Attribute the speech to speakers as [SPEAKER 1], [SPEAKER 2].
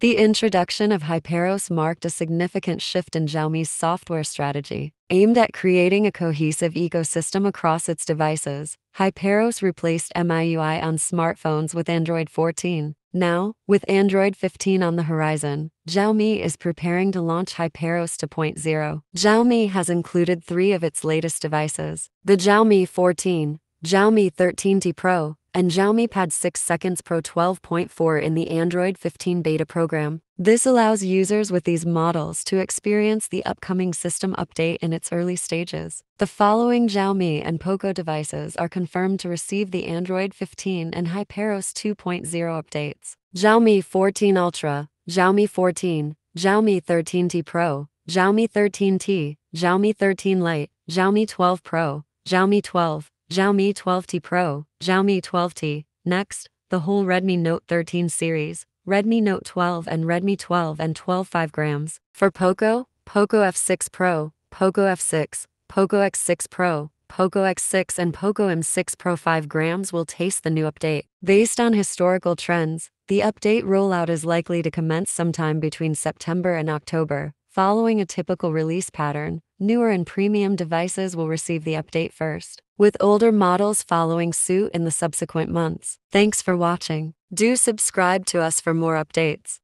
[SPEAKER 1] The introduction of Hyperos marked a significant shift in Xiaomi's software strategy. Aimed at creating a cohesive ecosystem across its devices, Hyperos replaced MIUI on smartphones with Android 14. Now, with Android 15 on the horizon, Xiaomi is preparing to launch Hyperos 2.0. Xiaomi has included three of its latest devices the Xiaomi 14, Xiaomi 13T Pro, and Xiaomi Pad 6 Seconds Pro 12.4 in the Android 15 beta program. This allows users with these models to experience the upcoming system update in its early stages. The following Xiaomi and Poco devices are confirmed to receive the Android 15 and Hyperos 2.0 updates. Xiaomi 14 Ultra, Xiaomi 14, Xiaomi 13T Pro, Xiaomi 13T, Xiaomi 13 Lite, Xiaomi 12 Pro, Xiaomi 12, Xiaomi 12T Pro, Xiaomi 12T. Next, the whole Redmi Note 13 series, Redmi Note 12 and Redmi 12 and 12 5 grams. For Poco, Poco F6 Pro, Poco F6, Poco X6 Pro, Poco X6 and Poco M6 Pro 5 grams will taste the new update. Based on historical trends, the update rollout is likely to commence sometime between September and October. Following a typical release pattern, newer and premium devices will receive the update first, with older models following suit in the subsequent months. Thanks for watching. Do subscribe to us for more updates.